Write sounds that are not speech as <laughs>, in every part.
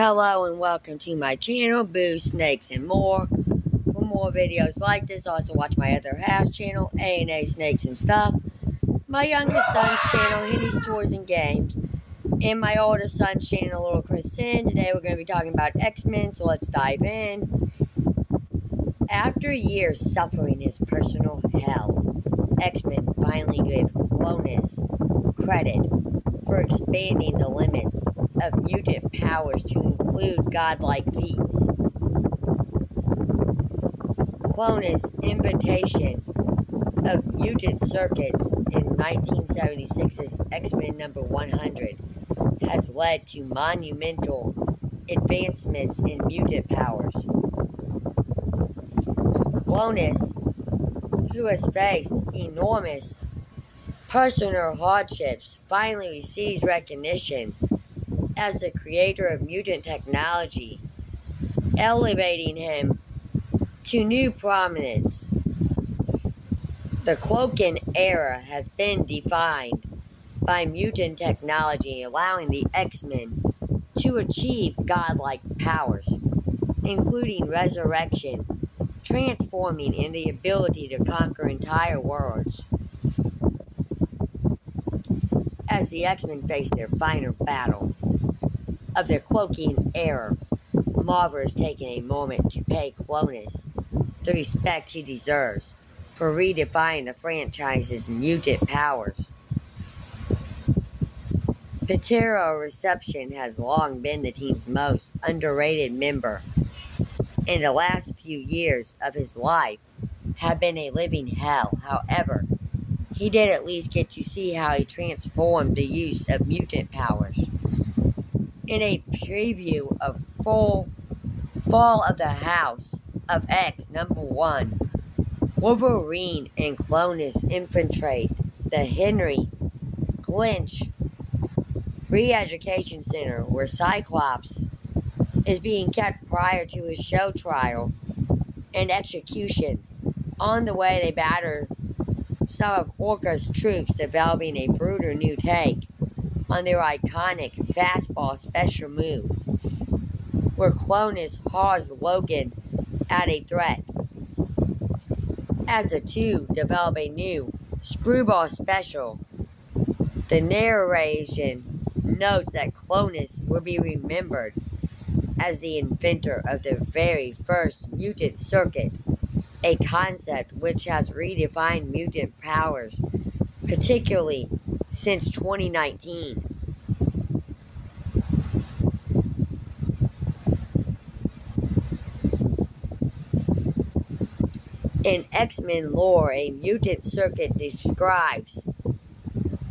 Hello and welcome to my channel, Boo Snakes and More. For more videos like this, also watch my other half channel, A&A Snakes and Stuff, my youngest son's channel, Henny's Toys and Games, and my oldest son's channel, Little Chris Sin. Today we're going to be talking about X-Men, so let's dive in. After years suffering his personal hell, X-Men finally gave Colossus credit for expanding the limits of mutant powers to include godlike feats. Colossus' invitation of mutant circuits in 1976's X-Men number 100 has led to monumental advancements in mutant powers. Colossus, who has faced enormous personal hardships, finally receives recognition as the creator of mutant technology, elevating him to new prominence. The Krakoan era has been defined by mutant technology, allowing the X Men to achieve godlike powers, including resurrection, transforming, and the ability to conquer entire worlds. As the X Men face their final battle, of their Krakoan era, Marvel has taken a moment to pay Colossus the respect he deserves for redefining the franchise's mutant powers. Piotr Rasputin has long been the team's most underrated member, and the last few years of his life have been a living hell. However, he did at least get to see how he transformed the use of mutant powers in a preview of full Fall of the House of X number one, Wolverine and Colossus infiltrate the Henry Glinch Re-Education Center where Cyclops is being kept prior to his show trial and execution. On the way, they batter some of Orchis' troops, developing a brutal new take on their iconic fastball special move, where Colossus hauls Logan at a threat. As the two develop a new screwball special, the narration notes that Colossus will be remembered as the inventor of the very first mutant circuit, a concept which has redefined mutant powers, particularly since 2019. In X Men lore, a mutant circuit describes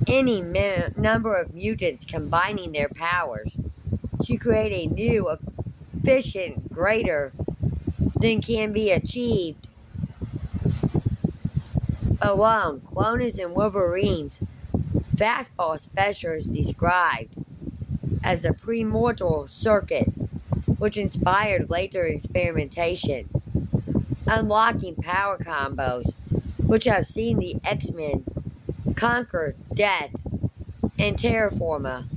any number of mutants combining their powers to create a new, efficient, greater than can be achieved alone. Colossus and Wolverine's fastball special is described as the premortal circuit, which inspired later experimentation, unlocking power combos, which have seen the X-Men conquer death and terraform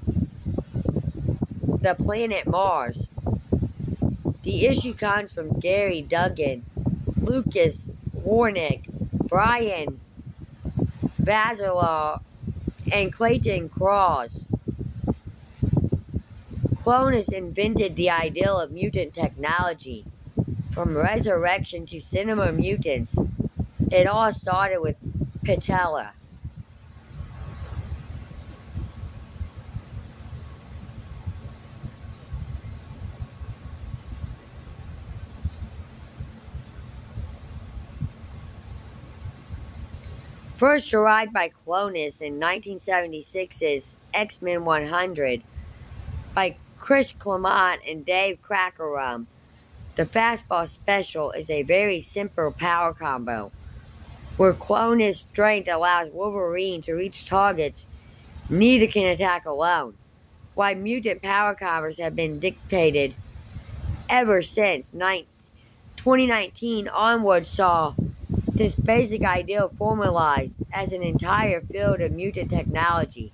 the planet Mars. The issue comes from Gerry Duggan, Lucas Werneck, Brian Vazzallo, and Clayton Cowles. Colossus invented the ideal of mutant technology. From resurrection to cinema mutants, it all started with Patella. First derived by Colossus in 1976's X-Men 100 by Chris Claremont and Dave Cockrum. The fastball special is a very simple power combo, where Colossus strength allows Wolverine to reach targets neither can attack alone. Why mutant power combos have been dictated ever since 2019 onward saw this basic ideal formalized as an entire field of mutant technology,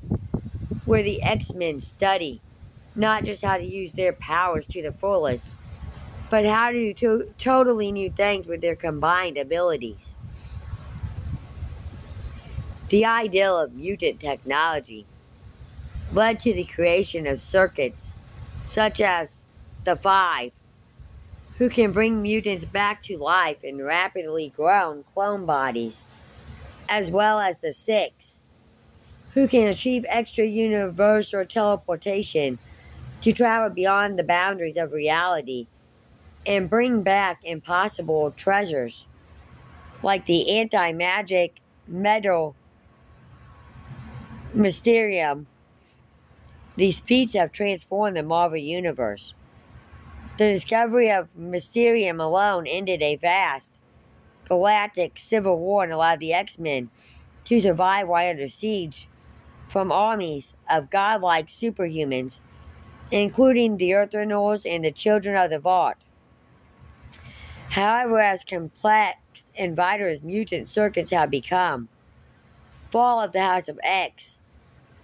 where the X-Men study not just how to use their powers to the fullest, but how to do to- totally new things with their combined abilities. The ideal of mutant technology led to the creation of circuits such as the Five, who can bring mutants back to life in rapidly grown clone bodies, as well as the Six, who can achieve extra universal teleportation to travel beyond the boundaries of reality and bring back impossible treasures like the anti magic metal Mysterium. These feats have transformed the Marvel Universe. The discovery of Mysterium alone ended a vast galactic civil war and allowed the X Men to survive while under siege from armies of godlike superhumans, including the Eternals and the Children of the Vault. However, as complex and vital as mutant circuits have become, Fall of the House of X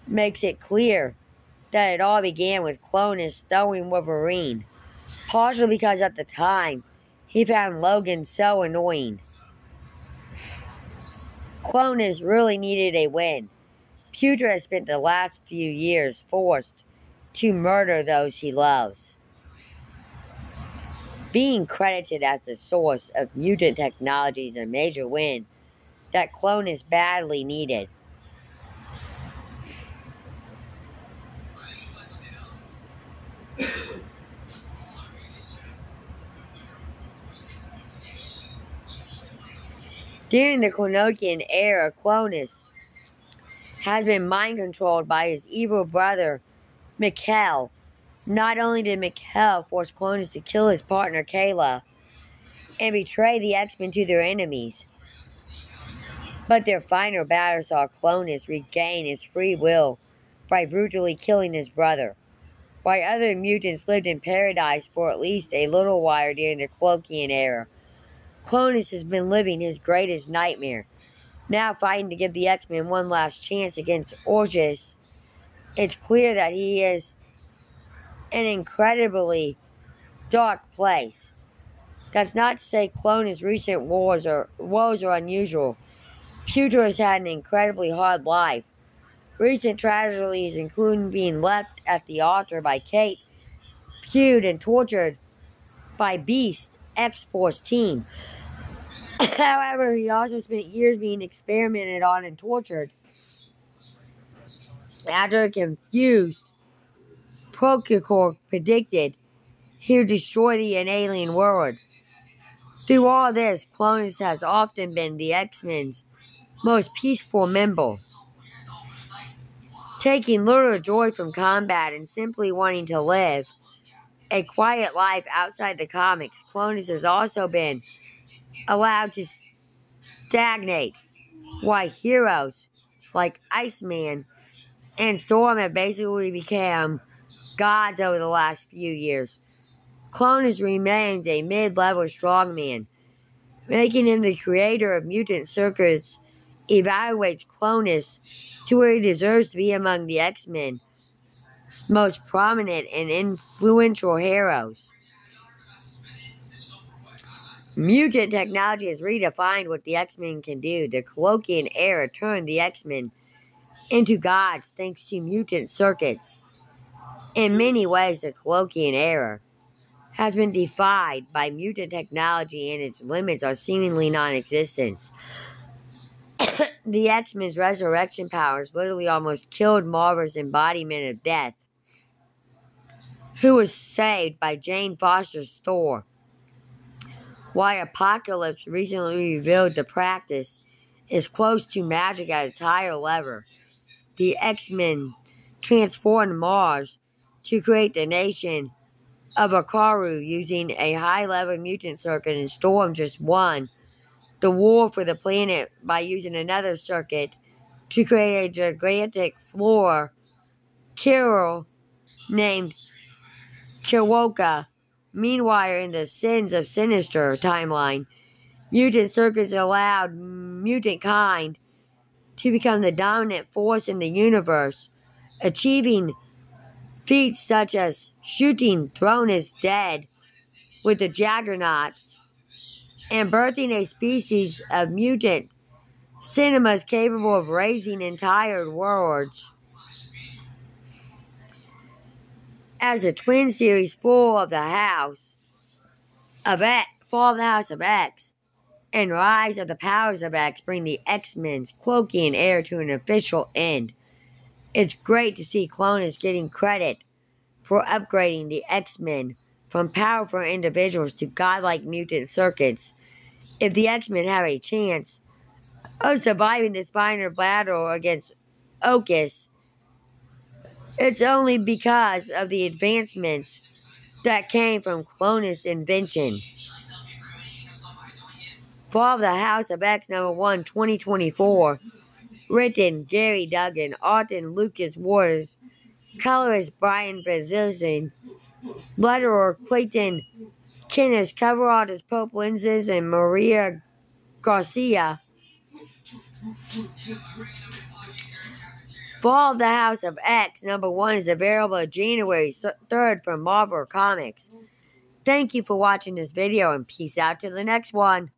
makes it clear that it all began with Colossus throwing Wolverine, partially because at the time he found Logan so annoying. Colossus really needed a win. Piotr has spent the last few years forced to murder those he loves. Being credited as the source of mutant technology is a major win that Colossus badly needed. During the Clonosian era, Colossus has been mind controlled by his evil brother, Mikhail. Not only did Mikhail force Colossus to kill his partner, Kayla, and betray the X-Men to their enemies, but their final battle saw Colossus regain his free will by brutally killing his brother. While other mutants lived in paradise for at least a little while during the Krakoan era, Colossus has been living his greatest nightmare. Now fighting to give the X-Men one last chance against Orchis, it's clear that he is an incredibly dark place. That's not to say Colossus' recent wars or woes are unusual. Piotr has had an incredibly hard life. Recent tragedies including being left at the altar by Kate, Feud and tortured by Beast X-Force team. <laughs> However, he also spent years being experimented on and tortured. After a confused Procure predicted he would destroy the alien world. Through all this, Colossus has often been the X-Men's most peaceful member. Taking little joy from combat and simply wanting to live a quiet life outside the comics, Colossus has also been allowed to stagnate, while heroes like Iceman and Storm have basically become gods over the last few years. Colossus remains a mid-level strongman, making him the creator of Mutant Circuits evaluates Colossus to where he deserves to be among the X-Men most prominent and influential heroes. Mutant technology has redefined what the X-Men can do. The Krakoan era turned the X-Men into gods thanks to mutant circuits. In many ways, the Krakoan era has been defied by mutant technology and its limits are seemingly non-existent. <coughs> the X-Men's resurrection powers literally almost killed Marvel's embodiment of death, who was saved by Jane Foster's Thor. Why Apocalypse recently revealed the practice is close to magic at its higher level, the X-Men transformed Mars to create the nation of Akaru using a high-level mutant circuit and Storm just won the war for the planet by using another circuit to create a gigantic floor Carol named Chiwoka Meanwhile, in the Sins of Sinister timeline, mutant circuits allowed mutant kind to become the dominant force in the universe, achieving Feats such as shooting Thronus dead with the Juggernaut and birthing a species of mutant cinemas capable of raising entire worlds. As a twin series full of the House of X, Fall of the House of X, and Rise of the Powers of X bring the X-Men's Cloaky and Air to an official end. It's great to see Colossus getting credit for upgrading the X-Men from powerful individuals to godlike mutant circuits. If the X-Men have a chance of surviving this final battle against Orchis, it's only because of the advancements that came from Colossus' invention. Fall of the House of X number 1 2024. Written Gerry Duggan, Arthur Lucas Waters, colorist Brian Brazilian, letterer Clayton Kenneth, cover artist Pope Lenses and Maria Garcia. Fall of the House of X number one is available January 3rd from Marvel Comics. Thank you for watching this video and peace out to the next one.